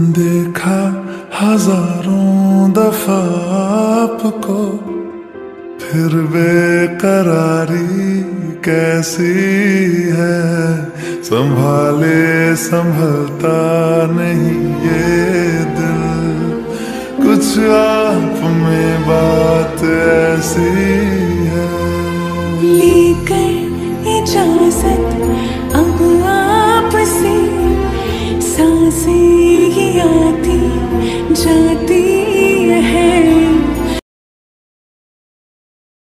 देखा हज़ारों दफ़ा आपको, फिर बेकरारी कैसी है? संभाले, संभलता नहीं ये दिल। कुछ आप में बात ऐसी है। लेकर इजाज़त अब आप से